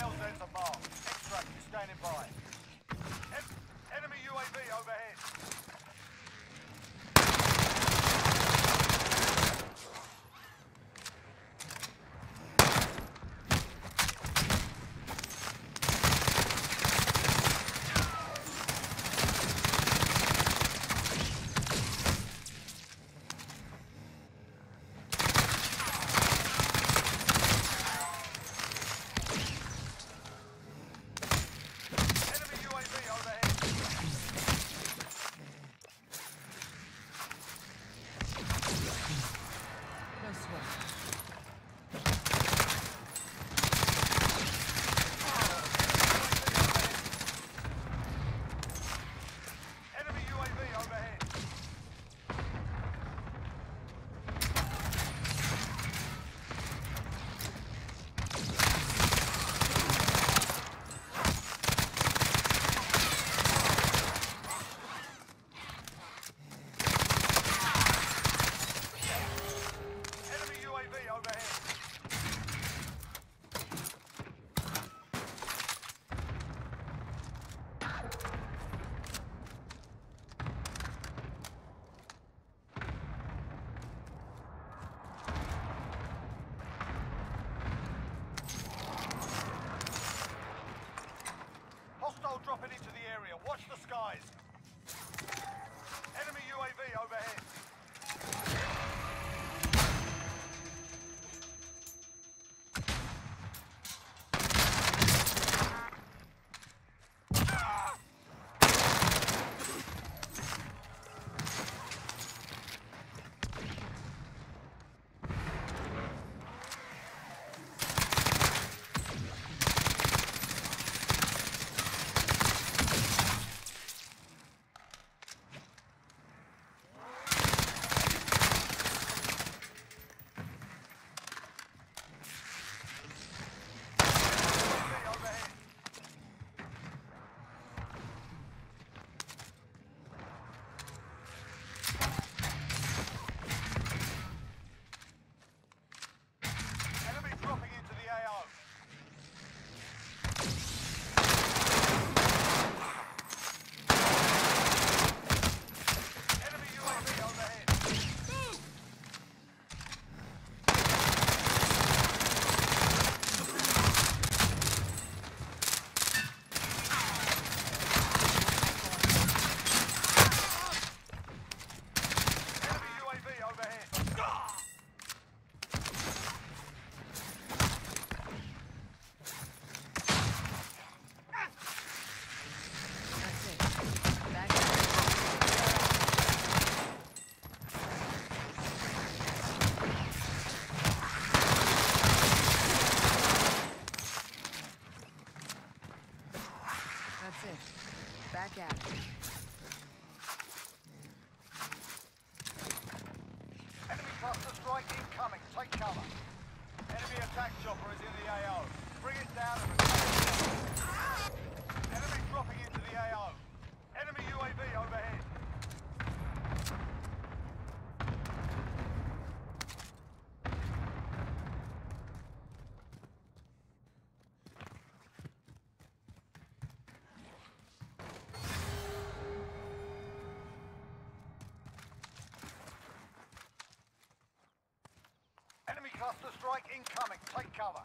All zones are marked. Extract is standing by. enemy UAV overhead. That's. Back at it. Enemy cluster strike incoming. Take cover. Enemy attack chopper is in the AO. Bring it down and attack. Enemy dropping into the AO. Enemy cluster strike incoming. Take cover.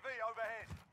UAV overhead.